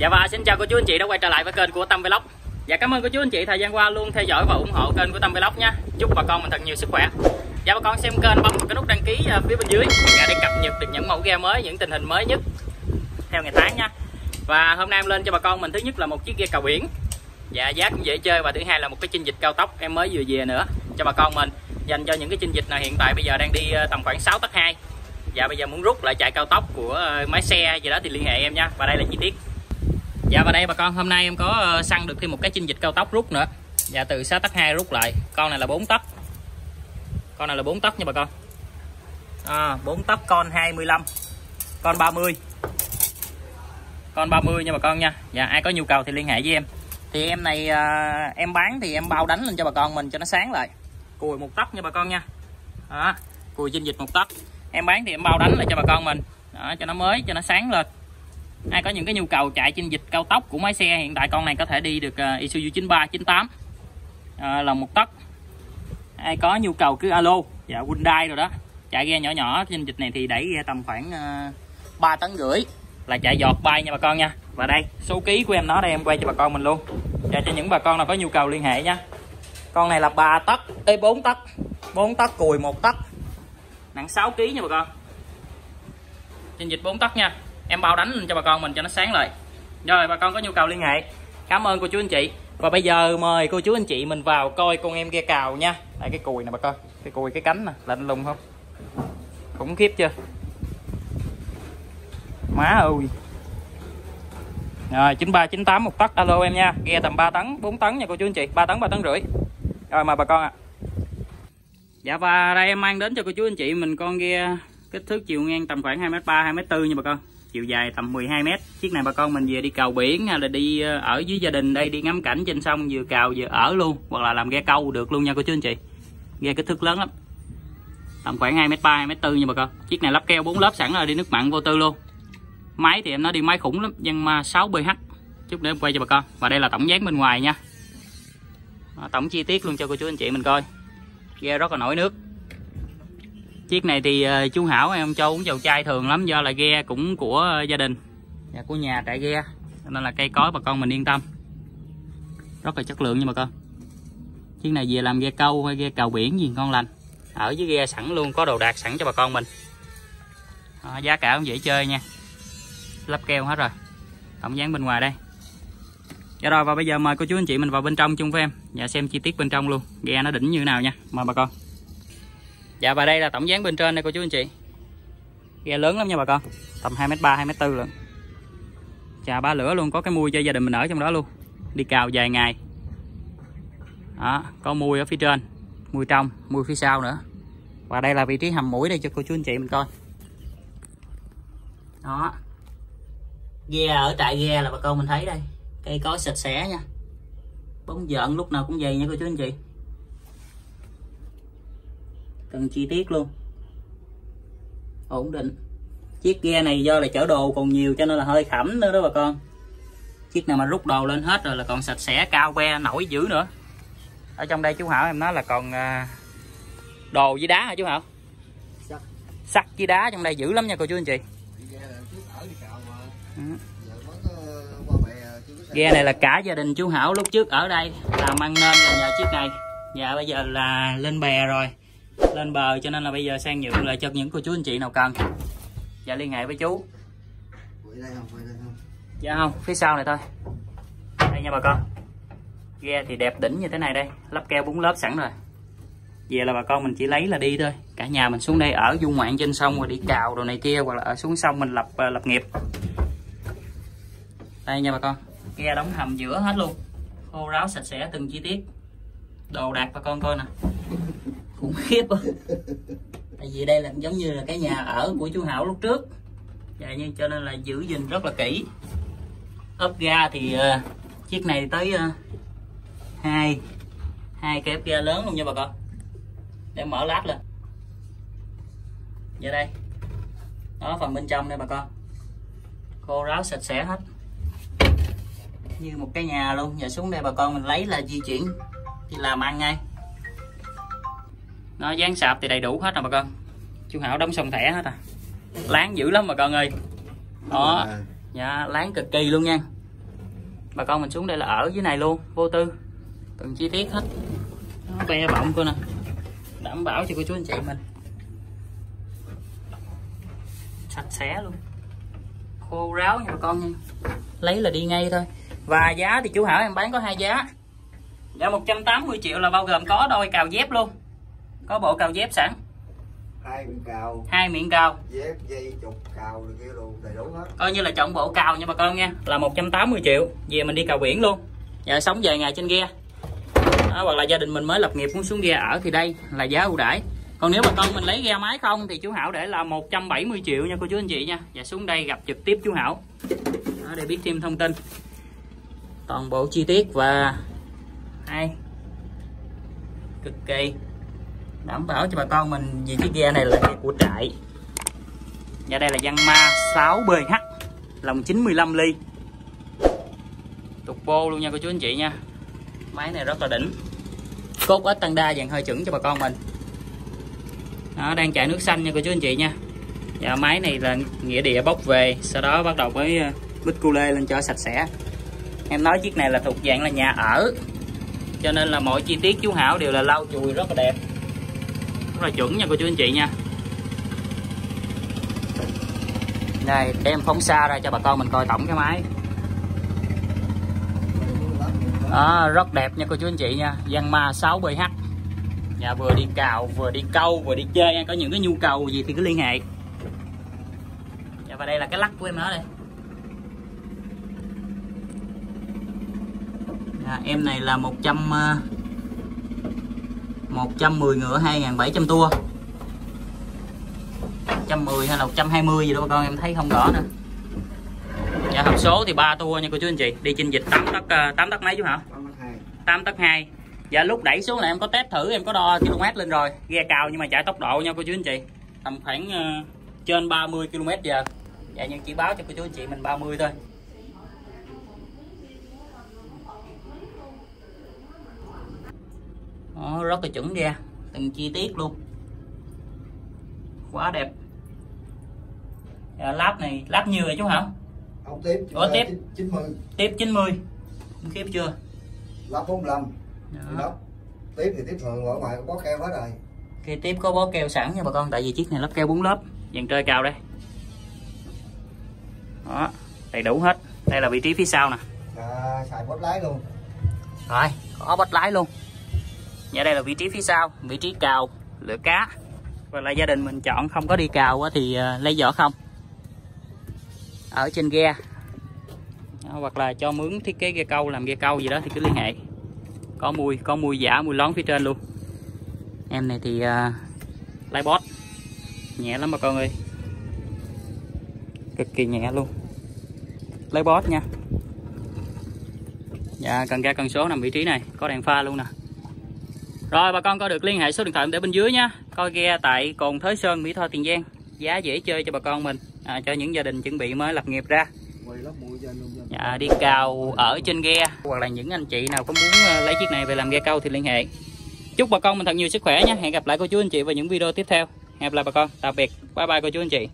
Dạ và xin chào cô chú anh chị đã quay trở lại với kênh của Tâm Vlog. Dạ cảm ơn cô chú anh chị thời gian qua luôn theo dõi và ủng hộ kênh của Tâm Vlog nha. Chúc bà con mình thật nhiều sức khỏe. Dạ bà con xem kênh bấm cái nút đăng ký à, phía bên dưới dạ, để cập nhật được những mẫu ghe mới, những tình hình mới nhất theo ngày tháng nha. Và hôm nay em lên cho bà con mình thứ nhất là một chiếc ghe cầu biển. Dạ giá cũng dễ chơi và thứ hai là một cái chinh dịch cao tốc em mới vừa về nữa cho bà con mình. Dành cho những cái chinh dịch này hiện tại bây giờ đang đi à, tầm khoảng 6 tấc 2 Dạ bây giờ muốn rút lại chạy cao tốc của ờ, máy xe gì đó thì liên hệ em nha. Và đây là chi tiết. Dạ và đây bà con hôm nay em có ờ, săn được thêm một cái chinh dịch cao tốc rút nữa. Dạ từ 6 tấc 2 rút lại. Con này là 4 tấc. Con này là 4 tấc nha bà con. À, 4 tấc con 25 Con 30 Con 30 nha bà con nha. Dạ ai có nhu cầu thì liên hệ với em. Thì em này à, em bán thì em bao đánh lên cho bà con mình cho nó sáng lại. Cùi một tấc nha bà con nha. Đó Cùi chinh dịch một tấc. Em bán thì em bao đánh lại cho bà con mình. Đó, cho nó mới cho nó sáng lên. Ai có những cái nhu cầu chạy trên dịch cao tốc của máy xe hiện tại con này có thể đi được uh, Isuzu 93 98 uh, là một tấc. Ai có nhu cầu cứ alo. Dạ Hyundai rồi đó. Chạy ghe nhỏ nhỏ trên dịch này thì đẩy ghe tầm khoảng ờ, uh, 3 tấn rưỡi. Là chạy giọt bay nha bà con nha. Và đây số ký của em nó đây em quay cho bà con mình luôn. Và cho những bà con nào có nhu cầu liên hệ nha. Con này là 3 tấc ê 4 tấc. 4 tấc cùi một tấc nặng 6 kg nha bà con. Trên dịch 4 tấc nha. Em bao đánh lên cho bà con mình cho nó sáng lại. Rồi, bà con có nhu cầu liên hệ. Cảm ơn cô chú anh chị. Và bây giờ mời cô chú anh chị mình vào coi con em ghe cào nha. Đây, cái cùi nè bà con. Cái cùi, cái cánh nè. Lạnh lùng không? Khủng khiếp chưa? Má ơi. Rồi 93 98 một tấc. Alo em nha. Ghe tầm 3 tấn 4 tấn nha cô chú anh chị. 3 tấn 3 tấn rưỡi. Rồi, mời bà con ạ. à dạ và đây em mang đến cho cô chú anh chị mình con ghe kích thước chiều ngang tầm khoảng 2m3 2m4 nha bà con. Chiều dài tầm 12m. chiếc này bà con mình về đi cào biển hay là đi ờ, ở dưới gia đình đây đi ngắm cảnh trên sông vừa cào vừa ở luôn hoặc là làm ghe câu được luôn nha cô chú anh chị. Ghe kích thước lớn lắm. Tầm khoảng 2m3, 2m4 nha bà con. Chiếc này lắp keo 4 lớp sẵn rồi đi nước mặn vô tư luôn. Máy thì em nói đi máy khủng lắm dân mà 6 bh chút nữa em quay cho bà con. Và đây là tổng dáng bên ngoài nha. Ờ, tổng chi tiết luôn cho cô chú anh chị mình coi ghe rất là nổi nước. Chiếc này thì ờ, chú Hảo em cho uống dầu chai thường lắm do là ghe cũng của ờ, gia đình. Và của nhà trại ghe nên là cây cối bà con mình yên tâm. Rất là chất lượng nha bà con. Chiếc này về làm ghe câu hay ghe cào biển gì ngon lành. Ở với ghe sẵn luôn có đồ đạc sẵn cho bà con mình. À, giá cả cũng dễ chơi nha. Lắp keo hết rồi. Tổng dáng bên ngoài đây. Dạ rồi và bây giờ mời cô chú anh chị mình vào bên trong chung với em. Và xem chi tiết bên trong luôn. Ghe nó đỉnh như nào nha. Mời bà con. Dạ và đây là tổng dáng bên trên đây cô chú anh chị. Ghe lớn lắm nha bà con. Tầm 2m3 2m4 lận. Chà ba lửa luôn. Có cái mui cho gia đình mình ở trong đó luôn. Đi cào vài ngày. Đó, Có mui ở phía trên Mui trong, mui phía sau nữa. Và đây là vị trí hầm mũi đây cho cô chú anh chị mình coi. Đó. Ghe ở trại ghe là bà con mình thấy đây. Cây cối sạch sẽ nha. Bóng giận lúc nào cũng vậy nha cô chú anh chị. Cần chi tiết luôn. Ổn định. Chiếc ghe này do là chở đồ còn nhiều cho nên là hơi khẩm nữa đó bà con. Chiếc nào mà rút đồ lên hết rồi là còn sạch sẽ cao que nổi dữ nữa. Ở trong đây chú Hảo em nói là còn à, đồ với đá hả chú Hảo? Sắt. Sắt với đá trong đây dữ lắm nha cô chú anh chị. Ừ. ghe này là cả gia đình chú Hảo lúc trước ở đây làm ăn nên là nhờ chiếc này. Dạ bây giờ là lên bè rồi. Lên bờ cho nên là bây giờ sang nhượng lại cho những cô chú anh chị nào cần. Dạ liên hệ với chú. Dạ không phía sau này thôi. Đây nha bà con. Ghe thì đẹp đỉnh như thế này đây. Lắp keo bốn lớp sẵn rồi. Về là bà con mình chỉ lấy là đi thôi. Cả nhà mình xuống đây ở du ngoạn trên sông rồi đi cào đồ này kia hoặc là ở xuống sông mình lập uh, lập nghiệp. Đây nha bà con ke đóng hầm giữa hết luôn. Khô ráo sạch sẽ từng chi tiết. Đồ đạc bà con coi nè. Khủng khiếp tại vì đây là giống như là cái nhà ở của chú Hảo lúc trước. Dạ nhưng cho nên là giữ gìn rất là kỹ. Ốp ga thì uh, chiếc này tới uh, hai hai cái ốp ga lớn luôn nha bà con. Để mở lát lên. Dạ đây. Đó phần bên trong đây bà con. Khô ráo sạch sẽ hết như một cái nhà luôn. Giờ xuống đây bà con mình lấy là di chuyển thì làm ăn ngay. Nó dán sạp thì đầy đủ hết rồi bà con. Chú Hảo đóng xong thẻ hết à. Láng dữ lắm bà con ơi. Đó. Dạ láng cực kỳ luôn nha. Bà con mình xuống đây là ở dưới này luôn vô tư. Từng chi tiết hết. Nó be bọng cô nè. Đảm bảo cho cô chú anh chị mình. Sạch sẽ luôn. Khô ráo nha bà con nha. Lấy là đi ngay thôi và giá thì chú Hảo em bán có hai giá. Giá 180 triệu là bao gồm có đôi cào dép luôn. Có bộ cào dép sẵn. Hai miệng cào. Hai miệng cào. Dép dây trục cào rồi kia luôn đầy đủ hết. Coi như là chọn bộ cào nha bà con nha. Là 180 triệu. Về mình đi cào biển luôn. Và sống vài ngày trên ghe. Đó, hoặc là gia đình mình mới lập nghiệp muốn xuống ghe ở thì đây là giá ưu đãi. Còn nếu bà con mình lấy ghe máy không thì chú Hảo để là 170 triệu nha cô chú anh chị nha. Và xuống đây gặp trực tiếp chú Hảo. Đó, để biết thêm thông tin toàn bộ chi tiết và hay. Cực kỳ. Đảm bảo cho bà con mình vì chiếc ghe này là ghe của trại. Và đây là văn ma 6BH lòng 95 ly. Bô luôn nha cô chú anh chị nha. Máy này rất là đỉnh. Cốt ếch tăng đa dàn hơi chuẩn cho bà con mình. Đó, đang chạy nước xanh nha cô chú anh chị nha. Và máy này là nghĩa địa bốc về sau đó bắt đầu mới ờ, bích cu lê lên cho sạch sẽ em nói chiếc này là thuộc dạng là nhà ở. Cho nên là mọi chi tiết chú Hảo đều là lau chùi rất là đẹp. Rất là chuẩn nha cô chú anh chị nha. Đây đem phóng xa ra cho bà con mình coi tổng cái máy. À, rất đẹp nha cô chú anh chị nha. Văn Ma 6BH nhà vừa đi cào vừa đi câu vừa đi chơi có những cái nhu cầu gì thì cứ liên hệ. Dạ, và đây là cái lắc của em nó đây. À, em này là 100 110 ngựa 2700 tua. 110 hay là 120 gì đó bà con em thấy không rõ nữa. Dạ hộp số thì 3 tua nha cô chú anh chị. Đi trên dịch 8 tấc 8 tấc mấy chú hả? 8 tấc 2 Dạ lúc đẩy xuống là em có test thử em có đo km lên rồi. Ghe cao nhưng mà chạy tốc độ nha cô chú anh chị. Tầm khoảng uh, trên 30 km giờ. Dạ nhưng chỉ báo cho cô chú anh chị mình 30 thôi Đó, rất là chuẩn ra từng chi tiết luôn. Quá đẹp. À, lắp này lắp nhiều rồi chú hả? Không tiếp. Ủa, tiếp. 90 tiếp 90 khiếp chưa? Lắp 45 đó. đó. Tiếp thì tiếp thường ở ngoài có keo hết rồi. Cây tiếp có bó keo sẵn nha bà con tại vì chiếc này lắp keo 4 lớp. Dàn trơi cao đây. Đó đầy đủ hết. Đây là vị trí phía sau nè. À, xài bốt lái luôn. Rồi có bách lái luôn và đây là vị trí phía sau vị trí cào lửa cá. Và là gia đình mình chọn không có đi cào quá thì ờ, lấy vỏ không. Ở trên ghe. Hoặc là cho mướn thiết kế ghe câu làm ghe câu gì đó thì cứ liên hệ. Có mùi có mùi giả mùi lón phía trên luôn. Em này thì uh, lái bót nhẹ lắm bà con ơi. Cực kỳ nhẹ luôn. Lấy bót nha. Dạ cần ga cần số nằm vị trí này có đèn pha luôn nè rồi bà con có được liên hệ số điện thoại để bên dưới nhé. coi ghe tại cồn thới sơn mỹ tho tiền giang. Giá dễ chơi cho bà con mình à, cho những gia đình chuẩn bị mới lập nghiệp ra. Dạ, đi cào ở trên ghe hoặc là những anh chị nào có muốn à, lấy chiếc này về làm ghe câu thì liên hệ. Chúc bà con mình thật nhiều sức khỏe nhé hẹn gặp lại cô chú anh chị vào những video tiếp theo. Hẹn gặp lại bà con. Tạm biệt. Bye bye cô chú anh chị.